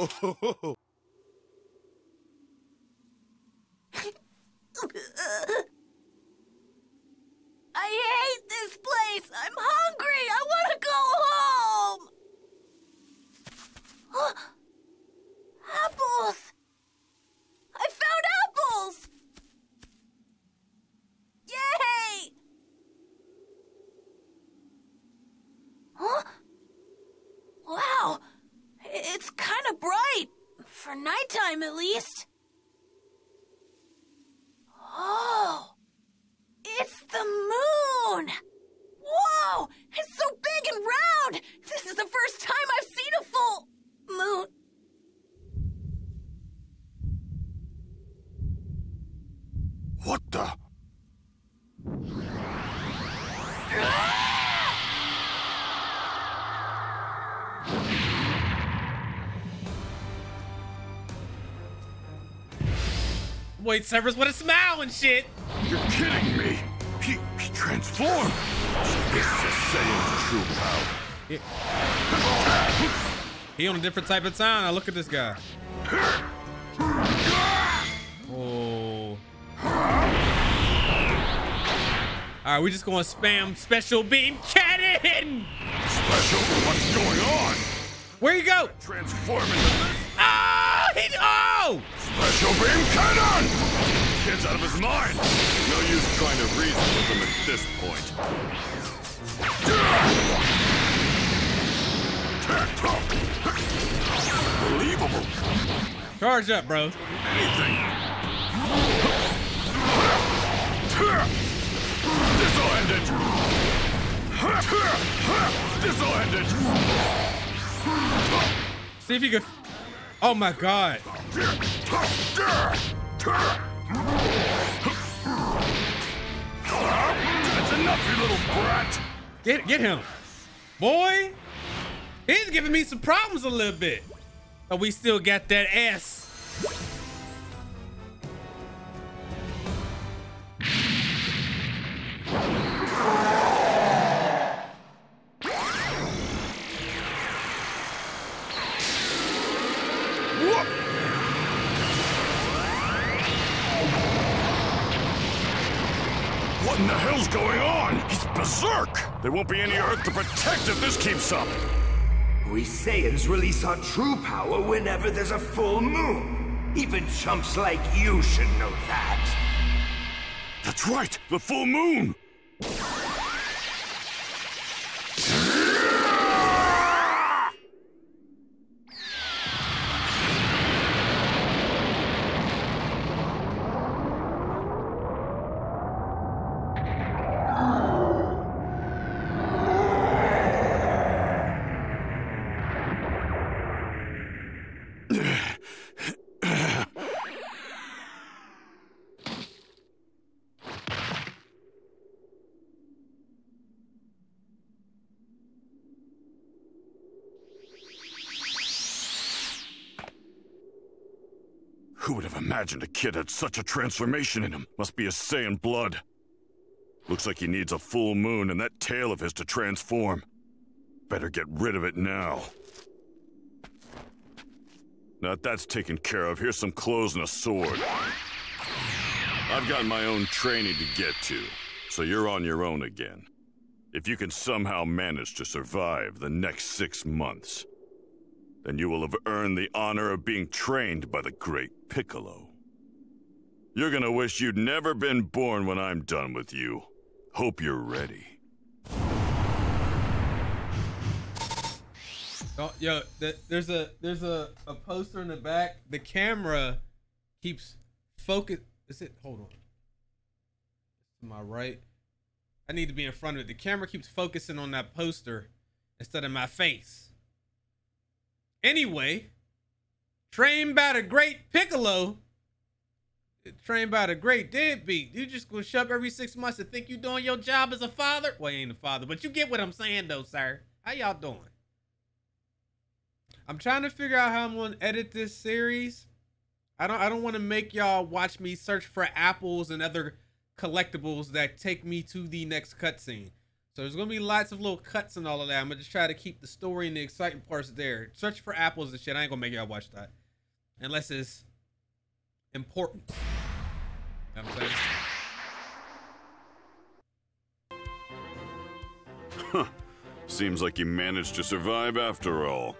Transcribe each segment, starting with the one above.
Oh. Wait, Severus with a smile and shit. You're kidding me! He, he transformed! This is a Saiyan true power. He on a different type of time. Now look at this guy. Oh. All right, we just gonna spam special beam cannon. Special? What's going on? Where you go? Transforming Oh, he, oh! special beam cannon! Kid's out of his mind. No use trying to reason with him at this point. Unbelievable! Charge up, bro. Anything! This'll end it! This'll end it! See if you can. Oh my God. That's enough, you little brat! Get get him, boy. He's giving me some problems a little bit, but we still got that ass. Berserk! There won't be any Earth to protect if this keeps up! We Saiyans release our true power whenever there's a full moon. Even chumps like you should know that. That's right, the full moon! Who would have imagined a kid had such a transformation in him? Must be a Saiyan blood. Looks like he needs a full moon and that tail of his to transform. Better get rid of it now. Now that that's taken care of, here's some clothes and a sword. I've got my own training to get to, so you're on your own again. If you can somehow manage to survive the next six months, then you will have earned the honor of being trained by the great Piccolo. You're gonna wish you'd never been born when I'm done with you. Hope you're ready. Oh, yo, th- there's a there's a, a poster in the back. The camera keeps focus. Is it? Hold on. To my right. I need to be in front of it. The camera keeps focusing on that poster instead of my face. Anyway, trained by the great Piccolo. Trained by the great deadbeat. You just gonna show up every six months and think you doing your job as a father? Well, ain't a father, but you get what I'm saying though, sir. How y'all doing? I'm trying to figure out how I'm gonna edit this series. I don't I don't want to make y'all watch me search for apples and other collectibles that take me to the next cutscene. So there's gonna be lots of little cuts and all of that. I'm gonna just try to keep the story and the exciting parts there. Search for apples and shit. I ain't gonna make y'all watch that. Unless it's important. You know I'm saying? Seems like you managed to survive after all.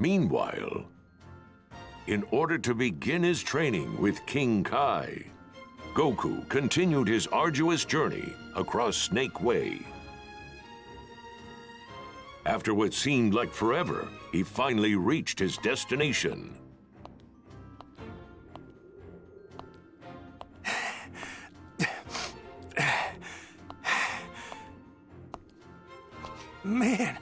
Meanwhile, in order to begin his training with King Kai, Goku continued his arduous journey across Snake Way. After what seemed like forever, he finally reached his destination. Man,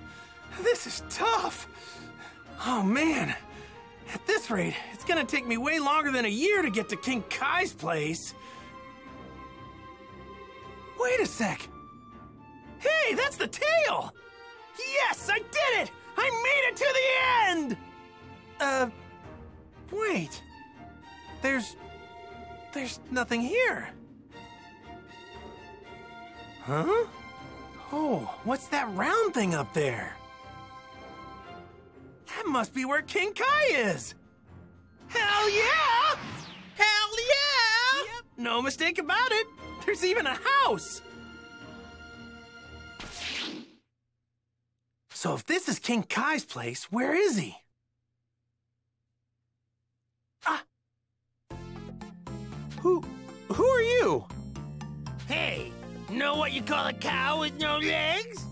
me way longer than a year to get to King Kai's place. Wait a sec. Hey, that's the tail! Yes, I did it! I made it to the end! Uh, wait. There's. There's nothing here. Huh? Oh, what's that round thing up there? That must be where King Kai is! Hell yeah! Hell yeah! Yep, no mistake about it. There's even a house. So if this is King Kai's place, where is he? Ah. Who who are you? Hey, know what you call a cow with no legs?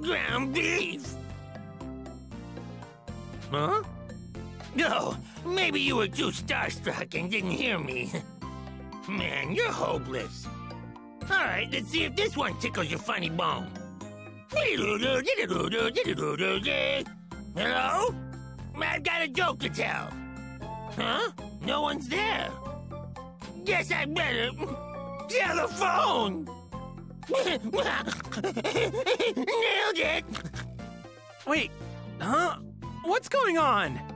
Ground beef. Huh? No, maybe you were too starstruck and didn't hear me. Man, you're hopeless. All right, let's see if this one tickles your funny bone. Hello? I've got a joke to tell. Huh? No one's there. Guess I better tell the phone. Nailed it. Wait, huh? What's going on?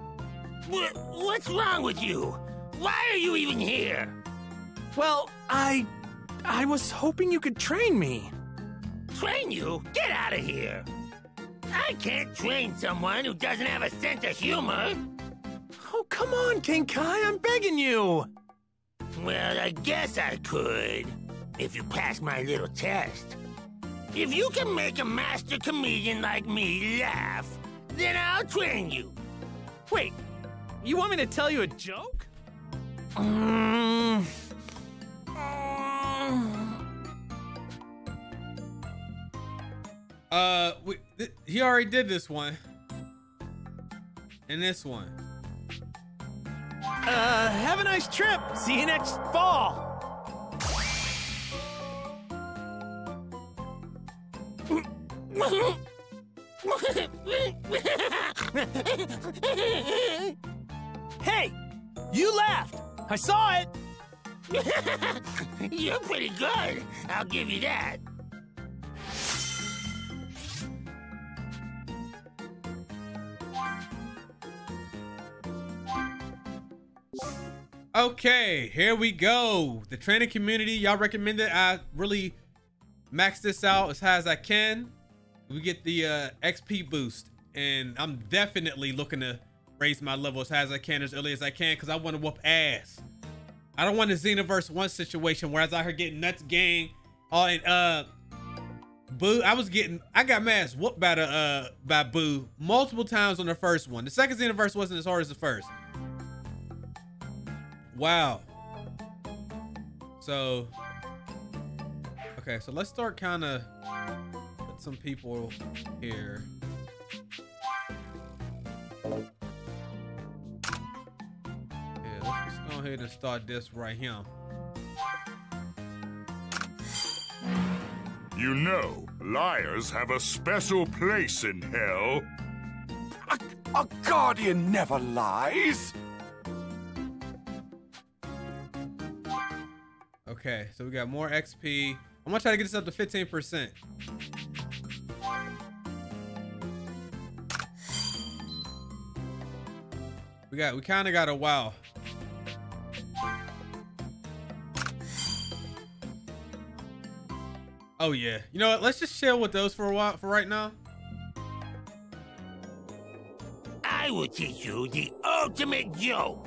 Wh- What's wrong with you? Why are you even here? Well, I I was hoping you could train me. Train you? Get out of here. I can't train someone who doesn't have a sense of humor. Oh, come on, King Kai, I'm begging you. Well, I guess I could. If you pass my little test. If you can make a master comedian like me laugh, then I'll train you. Wait, you want me to tell you a joke? Uh, we, th- he already did this one. And this one. Uh, have a nice trip. See you next fall. Hey, you laughed. I saw it. You're pretty good. I'll give you that. Okay, here we go. The training community, y'all recommended I really max this out as high as I can. We get the uh, XP boost, and I'm definitely looking to raise my level as high as I can as early as I can because I want to whoop ass. I don't want a Xenoverse 1 situation where I was out here getting nuts gang. Oh, and uh, Boo, I was getting, I got my ass whooped by the, uh, by Boo multiple times on the first one. The second Xenoverse wasn't as hard as the first. Wow. So, okay, so let's start kind of put some people here. Ahead and start this right here. You know, liars have a special place in hell. A, a guardian never lies. Okay, so we got more XP. I'm gonna try to get this up to 15%. We got we kind of got a while. Oh yeah. You know what? Let's just chill with those for a while for right now. I will teach you the ultimate joke.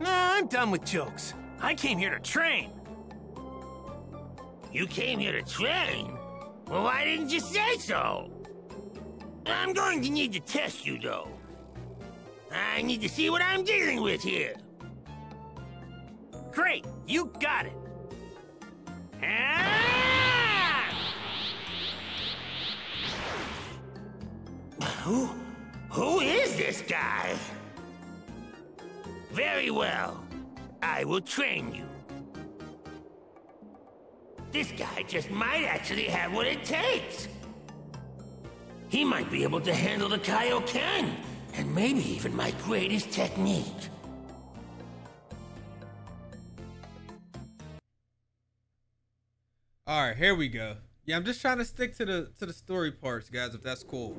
Nah, I'm done with jokes. I came here to train. You came here to train? Well, why didn't you say so? I'm going to need to test you, though. I need to see what I'm dealing with here. Great, you got it. Ah! Who, who is this guy? Very well. I will train you. This guy just might actually have what it takes. He might be able to handle the Kaioken, and maybe even my greatest technique. All right, here we go. Yeah, I'm just trying to stick to the to the story parts, guys. If that's cool.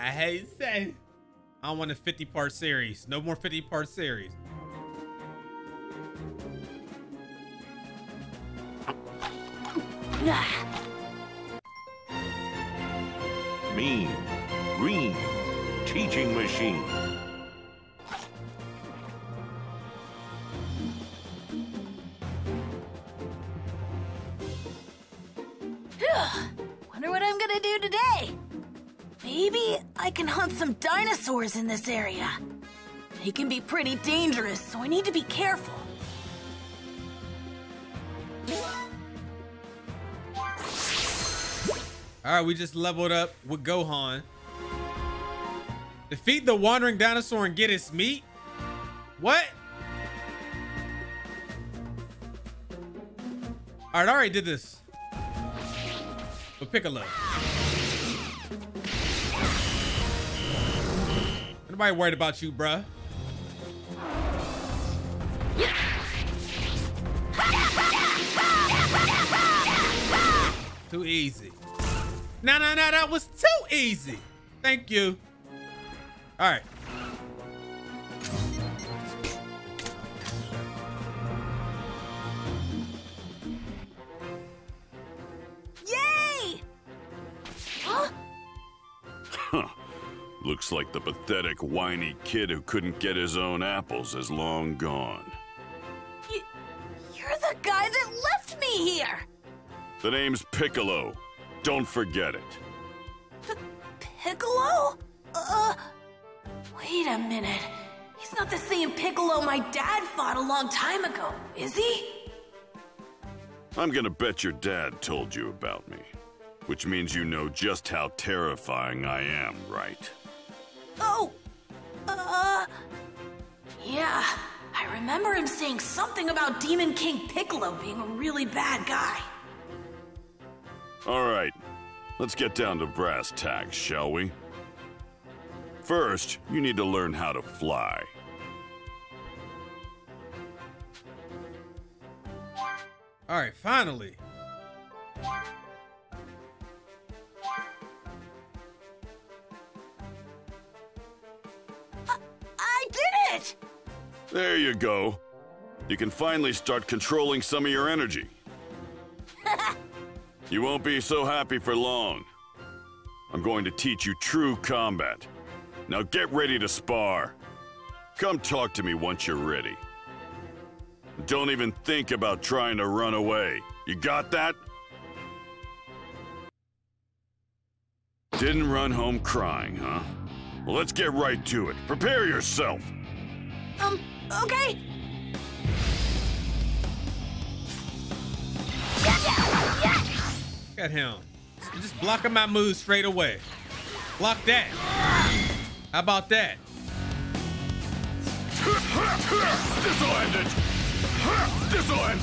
I hate to say, I want a 50 part series. No more 50 part series. Mean, green, teaching machine. Dinosaurs in this area. They can be pretty dangerous, so I need to be careful. All right, we just leveled up with Gohan. Defeat the wandering dinosaur and get its meat? What? All right, I already did this. With Piccolo. Nobody worried about you, bruh. Too easy. No, no, no, that was too easy. Thank you. All right. Looks like the pathetic, whiny kid who couldn't get his own apples is long gone. Y- you're the guy that left me here! The name's Piccolo. Don't forget it. P- Piccolo? Uh, wait a minute. He's not the same Piccolo my dad fought a long time ago, is he? I'm gonna bet your dad told you about me. Which means you know just how terrifying I am, right? Oh, uh, yeah. I remember him saying something about Demon King Piccolo being a really bad guy. Alright, let's get down to brass tacks, shall we? First, you need to learn how to fly. All right, finally. There you go. You can finally start controlling some of your energy. you won't be so happy for long. I'm going to teach you true combat. Now get ready to spar. Come talk to me once you're ready. Don't even think about trying to run away. You got that? Didn't run home crying, huh? Well, let's get right to it. Prepare yourself. Um, okay. Look at him. You just block my moves straight away. Block that. How about that? This'll end it! This'll end!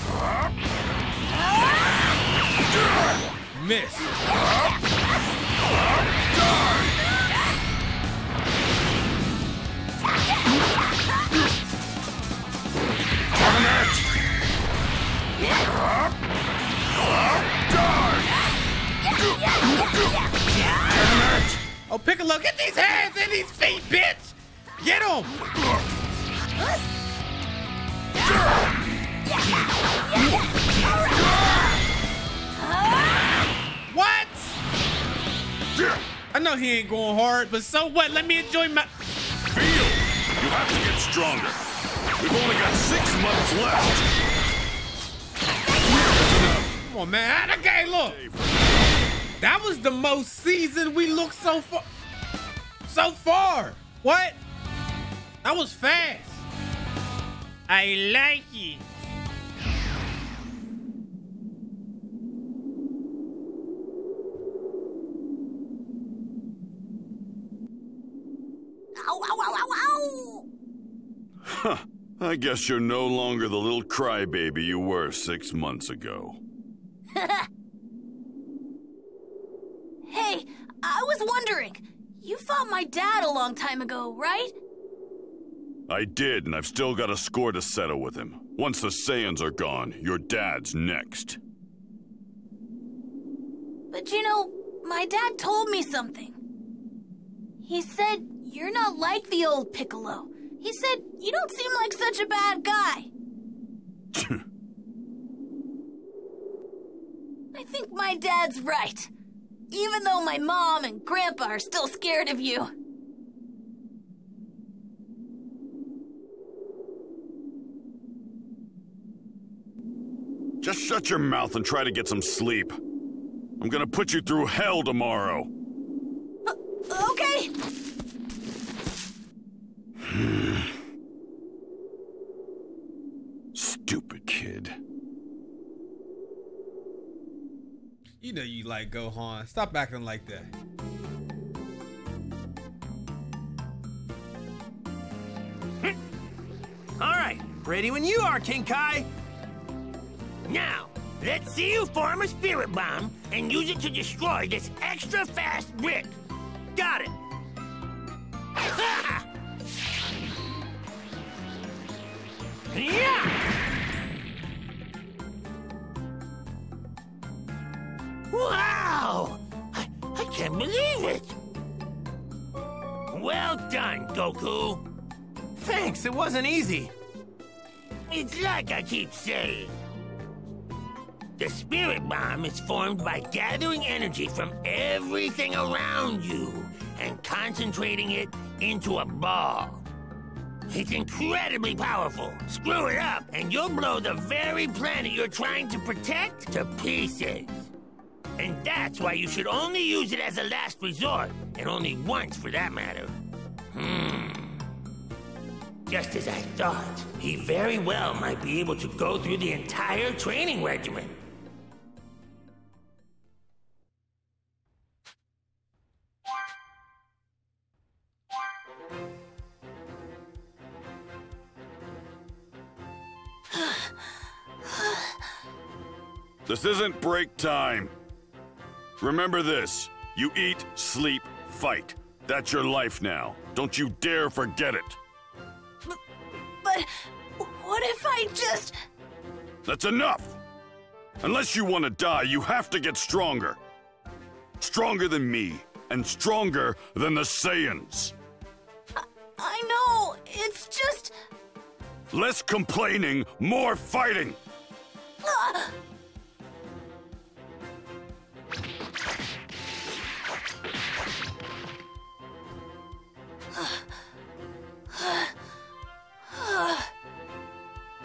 Miss. Oh, Piccolo, get these hands and these feet, bitch! Get them! What? I know he ain't going hard, but so what? Let me enjoy my. Feel! You have to get stronger. We've only got six months left. Come on, man. Okay, look. That was the most seasoned we looked so far. So far. What? That was fast. I like it. Ow, ow, ow, ow, ow! Huh. I guess you're no longer the little crybaby you were six months ago. Hey, I was wondering. You fought my dad a long time ago, right? I did, and I've still got a score to settle with him. Once the Saiyans are gone, your dad's next. But you know, my dad told me something. He said, You're not like the old Piccolo. He said, You don't seem like such a bad guy. I think my dad's right. Even though my mom and grandpa are still scared of you. Just shut your mouth and try to get some sleep. I'm gonna put you through hell tomorrow. Uh, okay. Stupid kid. You know you like Gohan. Stop acting like that. All right, ready when you are, King Kai. Now, let's see you form a spirit bomb and use it to destroy this extra fast brick. Got it. Yeah! It wasn't easy. It's like I keep saying. The spirit bomb is formed by gathering energy from everything around you and concentrating it into a ball. It's incredibly powerful. Screw it up, and you'll blow the very planet you're trying to protect to pieces. And that's why you should only use it as a last resort, and only once for that matter. Hmm. Just as I thought, he very well might be able to go through the entire training regimen. This isn't break time. Remember this you eat, sleep, fight. That's your life now. Don't you dare forget it. But what if I just. That's enough! Unless you want to die, you have to get stronger. Stronger than me, and stronger than the Saiyans. I know, it's just. Less complaining, more fighting! Ah!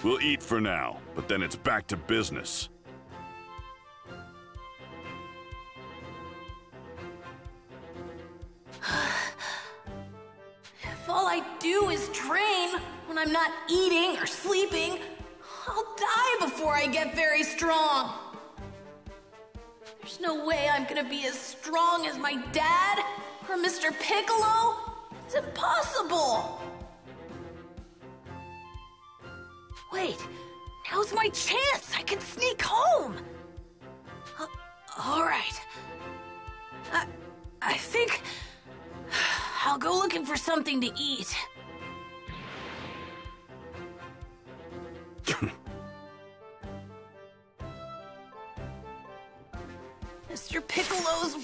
We'll eat for now, but then it's back to business. If all I do is train when I'm not eating or sleeping, I'll die before I get very strong. There's no way I'm gonna be as strong as my dad or Mr. Piccolo.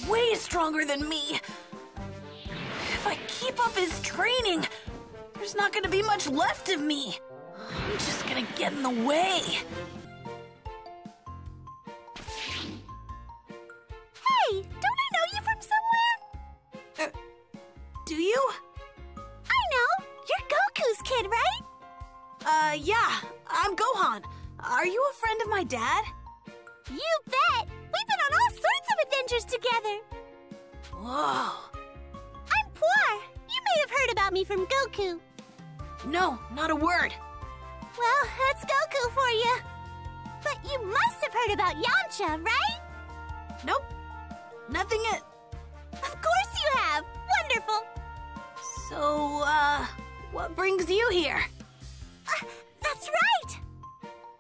Way stronger than me. If I keep up his training, there's not gonna be much left of me. I'm just gonna get in the way. Hey, don't I know you from somewhere? Uh, do you? I know. You're Goku's kid, right? Uh, yeah. I'm Gohan. Are you a friend of my dad? You bet. Adventures together. Whoa. I'm Puar. You may have heard about me from Goku. No, not a word. Well, that's Goku for you. But you must have heard about Yamcha, right? Nope. Nothing it. Of course you have. Wonderful. So, uh, what brings you here? Uh, that's right.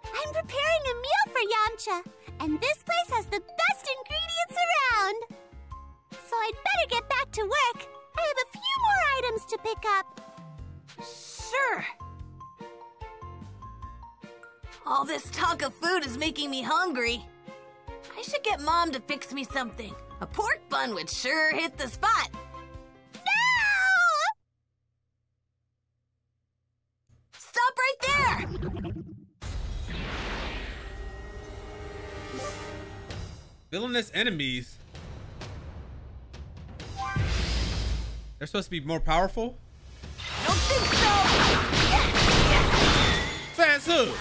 I'm preparing a meal for Yamcha, and this place has the best ingredients around. So I'd better get back to work. I have a few more items to pick up. Sure. All this talk of food is making me hungry. I should get Mom to fix me something. A pork bun would sure hit the spot. Villainous enemies. They're supposed to be more powerful? Don't think so! Sansu!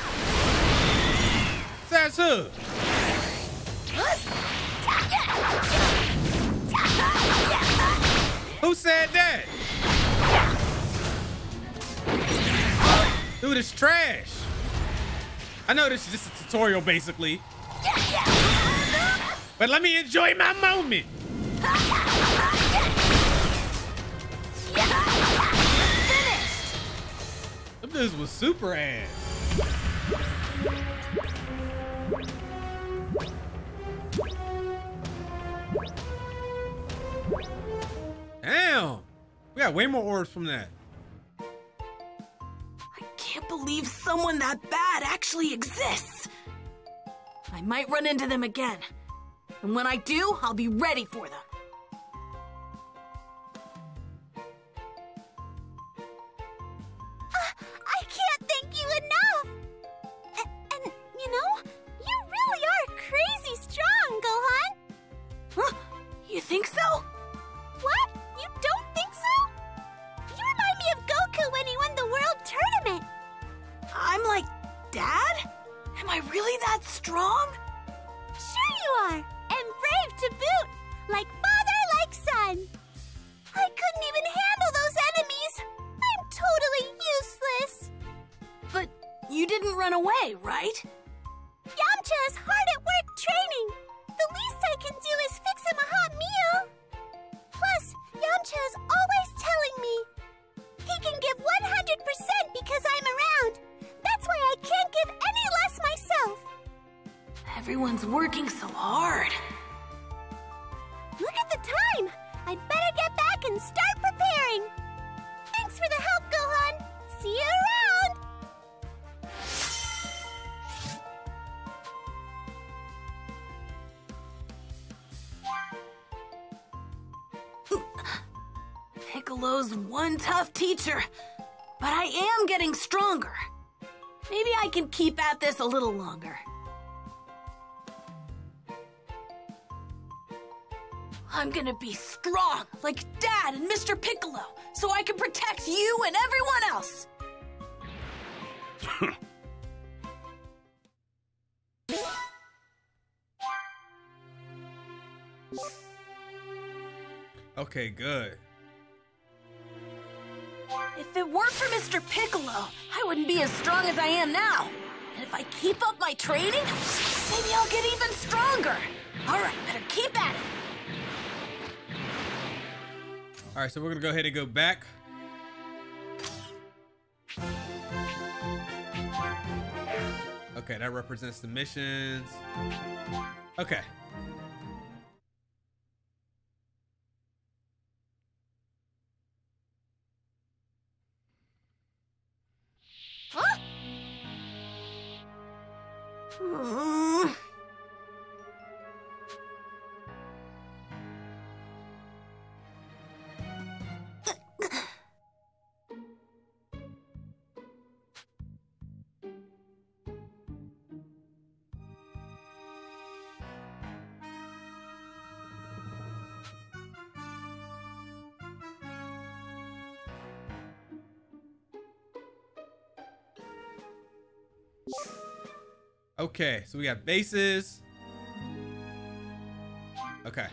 Sansu! Who said that? Dude, it's trash. I know this is just a tutorial, basically. But let me enjoy my moment. Them dudes was super ass. Damn. We got way more orbs from that. I can't believe someone that bad actually exists. I might run into them again. And when I do, I'll be ready for them. Right? But I am getting stronger. Maybe I can keep at this a little longer. I'm gonna be strong, like Dad and Mr. Piccolo, so I can protect you and everyone else. Okay, good. If it weren't for Mr. Piccolo, I wouldn't be as strong as I am now. And if I keep up my training, maybe I'll get even stronger. All right, better keep at it. All right, so we're gonna go ahead and go back. Okay, that represents the missions. Okay. Okay, so we got bases. Okay.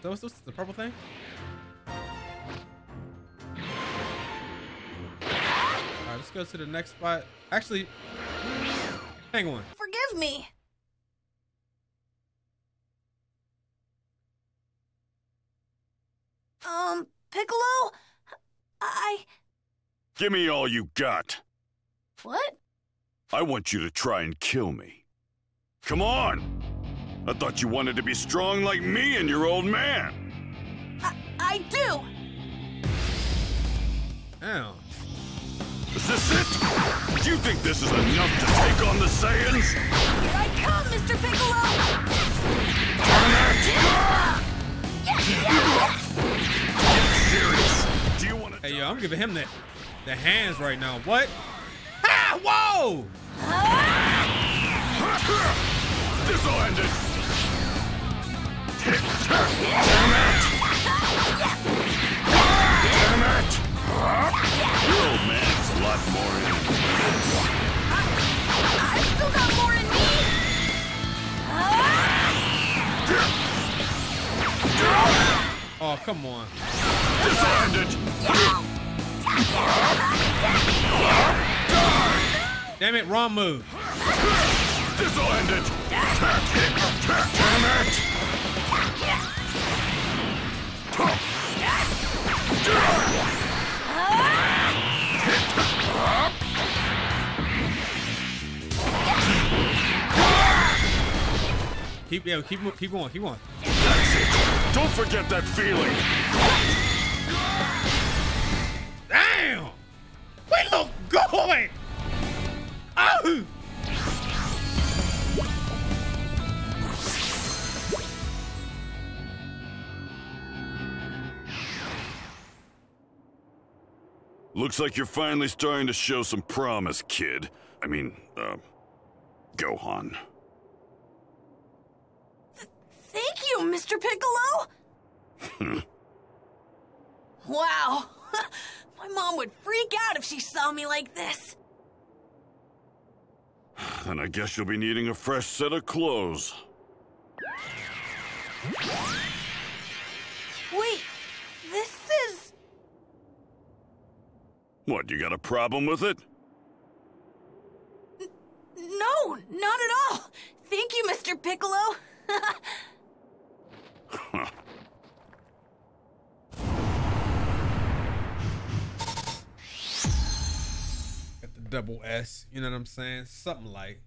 So what's this? The purple thing? Alright, let's go to the next spot. Actually, hang on. Forgive me. Um, Piccolo? I. Give me all you got. What? I want you to try and kill me. Come on! I thought you wanted to be strong like me and your old man. I, I do. Damn. Is this it? Do you think this is enough to take on the Saiyans? Here I come, Mr. Piccolo. Get serious. Do you want to? Hey, yo, I'm giving him the, the hands right now. What? Ah, whoa! This will end it. Damn it! Your old man's a lot more in it. I still got more in me. Oh, come on. This will end it. Damn it, wrong move. This will end it. Damn it! Keep, yo, keep, keep going, keep going. That's it. Don't forget that feeling. Looks like you're finally starting to show some promise, kid. I mean, uh, Gohan. Thank you, Mr. Piccolo. wow. My mom would freak out if she saw me like this. Then I guess you'll be needing a fresh set of clothes. Wait, What, you got a problem with it? No, not at all. Thank you, Mr. Piccolo. Got the double S, you know what I'm saying? Something like,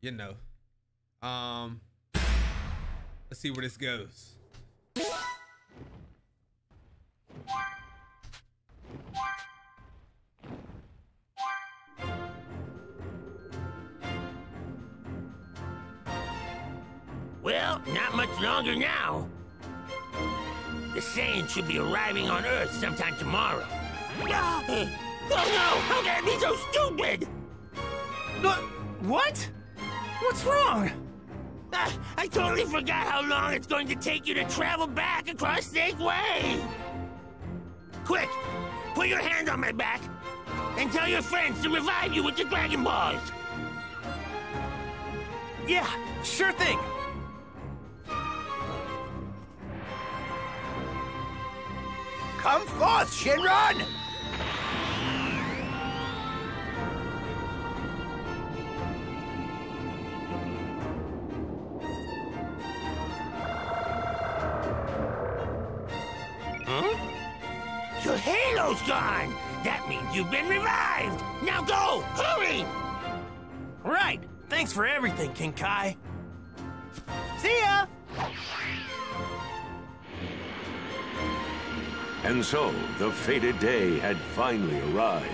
you know. Um, let's see where this goes. Well, not much longer now. The Saiyans should be arriving on Earth sometime tomorrow. Ah, Oh no! How can I be so stupid? What? What? What's wrong? Ah, I totally forgot how long it's going to take you to travel back across Snake Way. Quick, put your hand on my back and tell your friends to revive you with the Dragon Balls. Yeah, sure thing. Come forth, Shenron! Your halo's gone. That means you've been revived. Now go, hurry! Right. Thanks for everything, King Kai. See ya! And so, the fated day had finally arrived.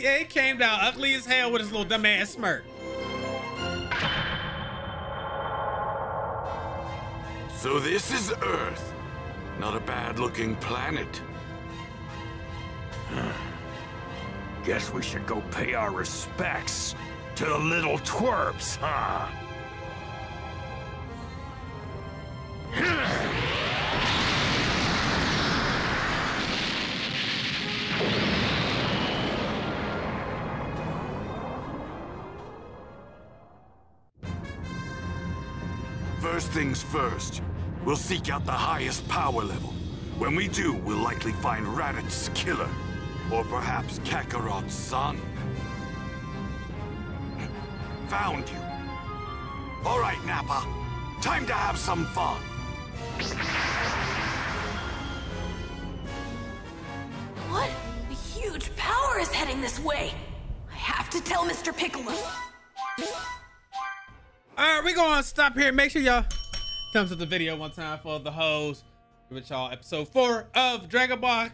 He, came down ugly as hell with his little dumbass smirk. So this is Earth. Not a bad-looking planet. Guess we should go pay our respects to the little twerps, huh? First things first, we'll seek out the highest power level. When we do, we'll likely find Raditz' killer. Or perhaps Kakarot's son. Found you. All right, Nappa. Time to have some fun. What? A huge power is heading this way. I have to tell Mr. Piccolo. All right, we gonna stop here. Make sure y'all thumbs up the video one time for the hoes. Give it y'all episode four of Dragon Ball.